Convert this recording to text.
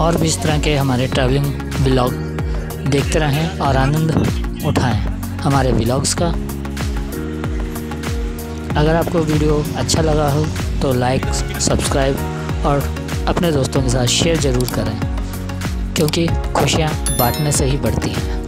और भी इस तरह के हमारे ट्रैवलिंग ब्लॉग देखते रहें और आनंद उठाएँ हमारे ब्लॉग्स का। अगर आपको वीडियो अच्छा लगा हो तो लाइक सब्सक्राइब और अपने दोस्तों के साथ शेयर ज़रूर करें, क्योंकि खुशियाँ बांटने से ही बढ़ती हैं।